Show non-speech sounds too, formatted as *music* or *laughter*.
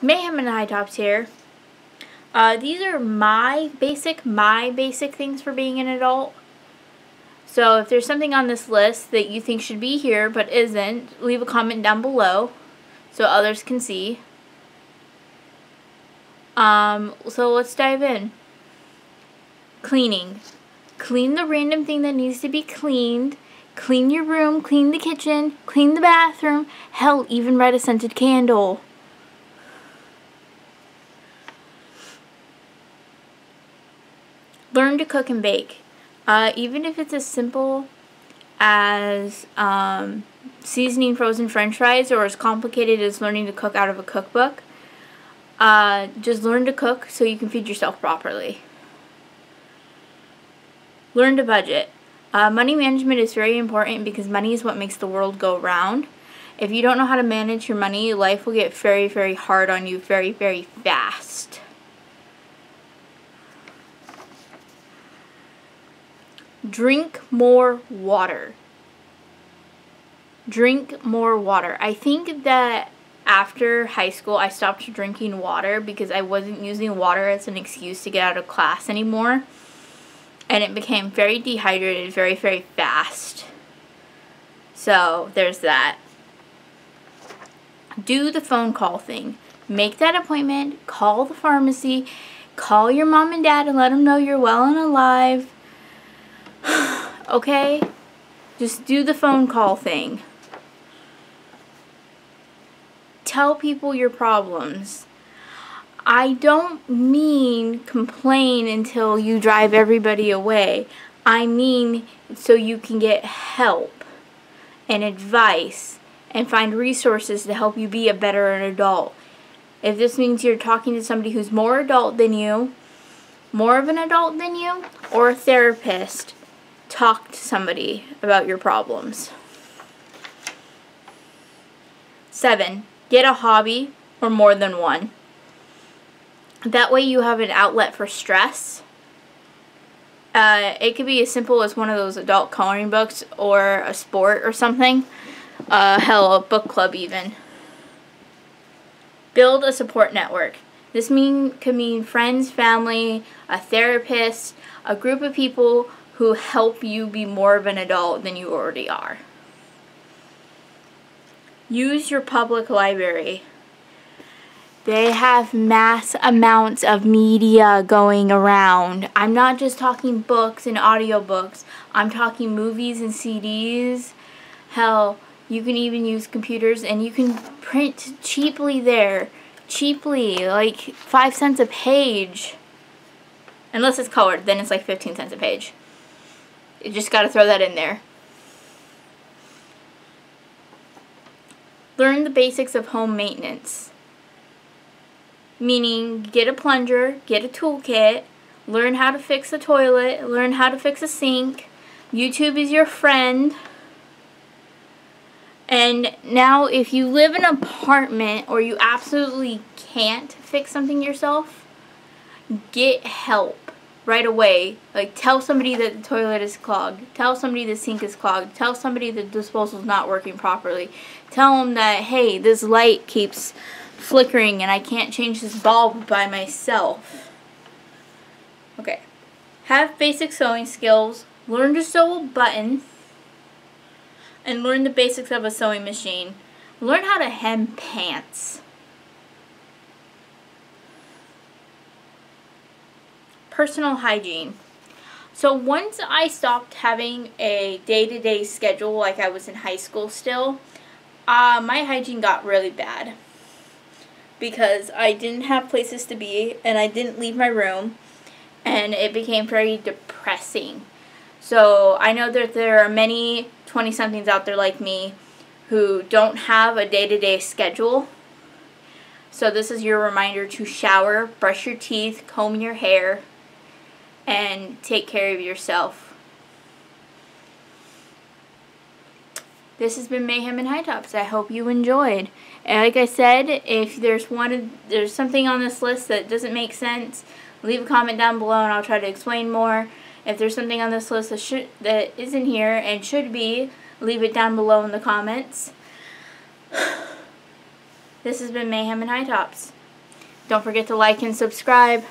Mayhem in High Tops here. Uh, these are my basic, my basic things for being an adult. So if there's something on this list that you think should be here but isn't, leave a comment down below so others can see. Um, so let's dive in. Cleaning. Clean the random thing that needs to be cleaned. Clean your room, clean the kitchen, clean the bathroom. Hell, even write a scented candle. Learn to cook and bake. Uh, even if it's as simple as um, seasoning frozen french fries or as complicated as learning to cook out of a cookbook, uh, just learn to cook so you can feed yourself properly. Learn to budget. Uh, money management is very important because money is what makes the world go round. If you don't know how to manage your money, life will get very, very hard on you very, very fast. Drink more water. Drink more water. I think that after high school, I stopped drinking water because I wasn't using water as an excuse to get out of class anymore. And it became very dehydrated very, very fast. So, there's that. Do the phone call thing. Make that appointment, call the pharmacy, call your mom and dad and let them know you're well and alive okay? Just do the phone call thing. Tell people your problems. I don't mean complain until you drive everybody away. I mean so you can get help and advice and find resources to help you be a better adult. If this means you're talking to somebody who's more adult than you, more of an adult than you, or a therapist, talk to somebody about your problems. Seven, get a hobby or more than one. That way you have an outlet for stress. Uh, it could be as simple as one of those adult coloring books or a sport or something. Uh, hell, a book club even. Build a support network. This mean could mean friends, family, a therapist, a group of people who help you be more of an adult than you already are. Use your public library. They have mass amounts of media going around. I'm not just talking books and audiobooks. I'm talking movies and CDs. Hell, you can even use computers and you can print cheaply there. Cheaply, like 5 cents a page. Unless it's colored, then it's like 15 cents a page. You just got to throw that in there. Learn the basics of home maintenance. Meaning, get a plunger, get a toolkit, learn how to fix a toilet, learn how to fix a sink. YouTube is your friend. And now, if you live in an apartment or you absolutely can't fix something yourself, get help right away. Like tell somebody that the toilet is clogged. Tell somebody the sink is clogged. Tell somebody the disposal is not working properly. Tell them that hey, this light keeps flickering and I can't change this bulb by myself. Okay. Have basic sewing skills. Learn to sew a button. And learn the basics of a sewing machine. Learn how to hem pants. Personal hygiene. So once I stopped having a day-to-day -day schedule like I was in high school still, uh, my hygiene got really bad. Because I didn't have places to be and I didn't leave my room and it became very depressing. So I know that there are many 20-somethings out there like me who don't have a day-to-day -day schedule. So this is your reminder to shower, brush your teeth, comb your hair, and take care of yourself. This has been Mayhem in High Tops. I hope you enjoyed. And like I said, if there's one there's something on this list that doesn't make sense, leave a comment down below and I'll try to explain more. If there's something on this list that should that isn't here and should be, leave it down below in the comments. *sighs* This has been Mayhem in High Tops. Don't forget to like and subscribe.